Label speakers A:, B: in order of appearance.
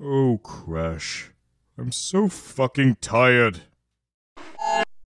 A: Oh, Crash. I'm so fucking tired.